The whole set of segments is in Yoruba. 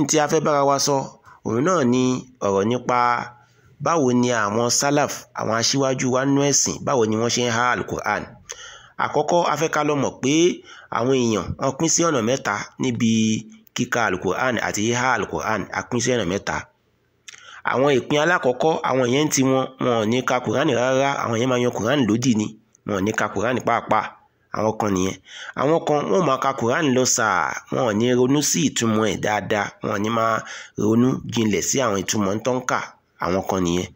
ní tí a fẹ́ bára wa sọ òun náà ni ọ̀rọ̀ nípa báwo ni àwọn sálàf àwọn aṣíwájú wa nú ẹ̀sìn báwo ni wọ́n ṣe ń há alukur'an àkọ́kọ́ a fẹ́ ká lọ mọ̀ pé àwọn èèyàn wọ́n pín sí ọ̀nà mẹ́ta níbi kíka alukur'an àti híhá alukur'an a pín sí ọ̀nà mẹ́ta. Àwọn ìpín alákọ̀ọ́kọ́ àwọn yẹn ti wọn wọn ò ní ka kur'an rárá àwọn yẹn máa yan kur'an lódì ni wọn ò ní ka kur'an pàápàá àwọn kan nìyẹn. Àwọn kan wọn máa ka quran lọ sàá wọn ò ní ronú sí ìtumọ̀ ẹ̀ dáadáa. Wọn ò ní máa ronú jinlẹ̀ sí àwọn ìtumọ̀ ń kà. Àwọn kan nìyẹn.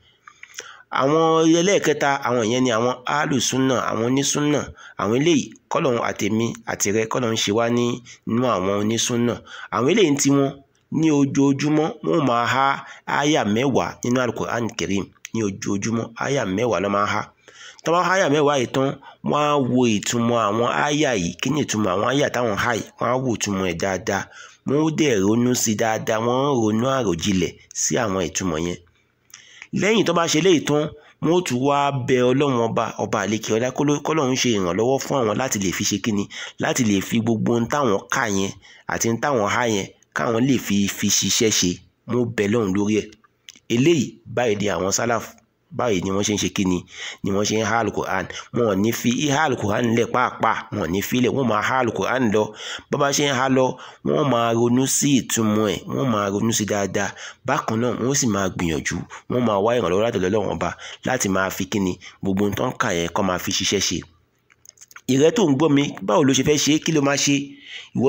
Àwọn ẹlẹ́ẹ̀kẹta àwọn ìyẹn ni àwọn alùsùnà àwọn onísùnà àwọn eléyìí kọ́lọ́hún àtẹ̀mí àtìrẹ kọ́lọ́hún ṣe wá ní nínú àwọn onísùnà àwọn eléyìí tí wọ́n ní ojoojúmọ́ wọn máa há áyà mẹ́wàá nínú alukur'an karim ní ojoojúmọ́ áyà mẹ́wàá ló máa há tọ́wọ́ áyà mẹ́wàá yìí tán wọ́n á wo ìtumọ̀ àwọn áyà yìí. Kí ni ìtumọ̀ àwọn áyà táwọn há yìí wọ́n á wo ìtumọ̀ ẹ̀ dáadáa. Wọ́n ó dẹ̀ ronú sí i dáadáa. Wọ́n ń ronú àròjinlẹ̀ sí àwọn ìtumọ̀ yẹn. Lẹ́yìn tó bá ṣe léyìí tán wọ́n ó tún wá bẹ ọlọ́run ọba ọba àlekè ọlá kọ́lọ́run ṣe ìrànlọ́wọ́ fún àwọn láti lè fi ṣe kíni eléyìí báyìí ni àwọn sálàfù báyìí ni wọ́n ṣe ń ṣe kíni ni wọ́n ṣe ń há alukur'an wọn ò ní fi ihá alukur'an lẹ̀ pàápàá. Wọn ò ní filẹ̀ wọ́n máa há alukur'an lọ. Bàbá ṣe ń há lọ wọ́n máa ronú sí ìtumọ̀ ẹ̀. Wọ́n máa ronú sí dáadáa. Bákan náà wọ́n sì máa gbìyànjú. Wọ́n máa wá ìrànlọ́wọ́ láti lọ́wọ́ ọba láti máa fi kíni gbogbo ohun tó kà yẹn kọ́ máa fi ṣiṣẹ́ ṣe. Ìrẹ́ tó ń gbọ́ mi báwo ló ṣe fẹ́ ṣe kí ló máa ṣe? Ìwọ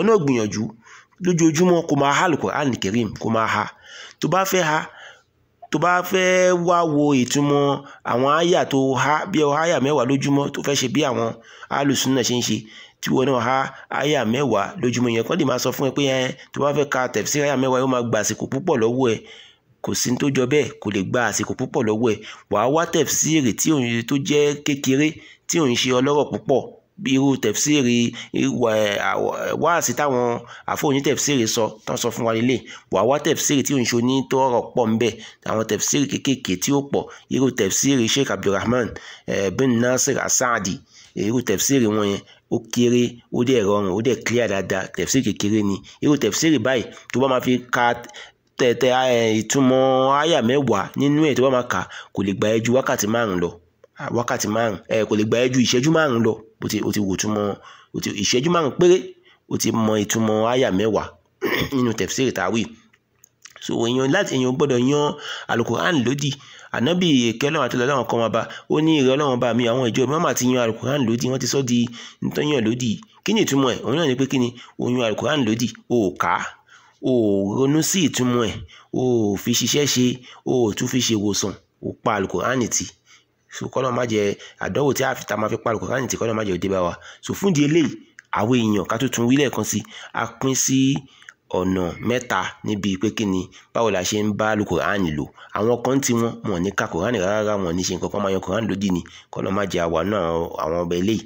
kó kó tó bá fẹ́ há tó bá fẹ́ wá wo ìtumọ̀ àwọn àyà tó há bí ọ àyà mẹ́wàá lójúmọ́ tó fẹ́ ṣe bí àwọn alùsùnà ṣe ń ṣe tí wọn náà há àyà mẹ́wàá lójúmọ́ yẹn kọ́ lè máa sọ fún ẹ pé ẹ tó bá fẹ́ ka tẹ̀fsí àyà mẹ́wàá yóò máa gba àsìkò púpọ̀ lọ́wọ́ ẹ. Kò sí tó jọ bẹ́ẹ̀ kò lè gba àsìkò púpọ̀ lọ́wọ́ ẹ. Wàá wá tẹ̀fsírì tí òun tó jẹ́ kékeré tí òun ṣe ọlọ́rọ̀ púpọ̀ irú tẹ̀fsírì wáàsí táwọn àfọwọ́ní tẹ̀fsírì sọ tán sọ fún wa nílé wàá wá tẹ̀fsírì tí òun ṣe onítọ́rọ̀ pọ̀ ńbẹ̀ àwọn tẹ̀fsírì kékèké tí ó pọ̀ irú tẹ̀fsírì sheikh abdulrahman bin nasir asaadi irú tẹ̀fsírì wọn yẹn ó kéré ó dẹ̀ rọrùn ó dẹ̀ clear dáadáa. Tẹ̀fsírì kékeré ni. Irú tẹ̀fsírì báyìí tó bá máa fi ka tẹ̀tẹ̀ ìtumọ̀ àyà mẹ́wàá nínú ẹ̀ tó bá máa kà kò lè gba ẹ́ ju wákàtí márùn wákàtí márùn ẹ kò lè gba ẹ́ ju ìṣẹ́jú márùn lọ. O ti o ti wò túmọ̀ o ti ìṣẹ́jú márùn péré o ti mọ ìtumọ̀ àyà mẹ́wàá nínú tẹ̀fsírì tàwí. So èèyàn láti èèyàn gbọ́dọ̀ yan alukur'an lódì ànábì kẹlẹ́ àti ọlọ́run kan bá. Ó ní ìrẹ́ ọlọ́run bá mi àwọn ìjọ máa ti yan alukur'an lódì wọ́n ti sọ di ntọ́yàn lódì kí ni ìtumọ̀ ẹ̀? Òun náà ni pé kí ni? O yan alukur'an lódì o kà á. O ronú sí ìtumọ̀ ẹ̀. O fi ṣiṣẹ́ ṣe. O tún fi ṣe ìwòsàn. O pa alukur'an tì so kọ́lọ́ má jẹ àdánwò tí a fi ta máa fi pa alukur'an tì kọ́lọ́ má jẹ òde bá wa. So fún di eléyìí àwọn èèyàn ká tó tún wí lẹ́ẹ̀kan sí a pín sí ọ̀nà mẹ́ta níbi pé kí ni báwo la ṣe ń bá alukur'an lò. Àwọn kan tí wọ́n wọn ní ka kur'an rárá wọn ní ṣe nǹkan kan máa yan kur'an lódì ni. Kọ́lọ́ má jẹ àwa náà àwọn ọba eléyìí.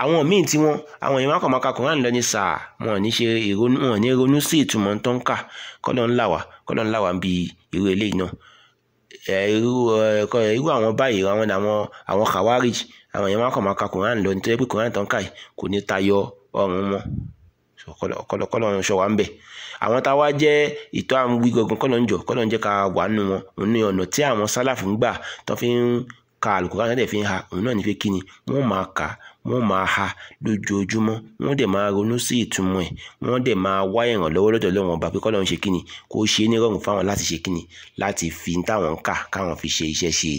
Àwọn míì tí wọ́n àwọn èèyàn kàn máa ka kur'an lọ ní sáà wọn ní ṣe ìrònú wọn ní ronú sí ìtumọ̀ tó ń kà. Kọ́lọ́ ńlá wa kọ́lọ́ ńlá wa ń bi irú eléyìí náà irú irú àwọn báyìí àwọn àwọn àwọn khawarij àwọn èèyàn máa kàn máa ka Quran lọ nítorí pé Quran kà yìí kò ní tayọ ọrùn wọn. Kọlọ ń ṣọ́ wa ń bẹ. Àwọn táwa jẹ́ ìtọ́ àwọn wí gangan kọlọ ń jọ kọlọ ń jẹ́ ká wà nù wọn òun ọ̀nà tí àwọn sálàfù ń gbà tó fi ń ka Al-Quran náà fi ń ha òun náà ní pé kí ni wọ́n máa kà wọ́n máa ha lójoojúmọ́ wọ́n dẹ̀ máa ronú sí ìtumọ̀ ẹ̀ wọ́n dẹ̀ máa wá ìrànlọ́wọ́ lọ́dọ̀ Ọlọ́run ọba pé kọ́lọ́run ṣe kíni kó ṣe é nírọ̀rùn fáwọn láti ṣe kíni láti fi táwọn ń kà káwọn fi ṣe iṣẹ́ ṣe.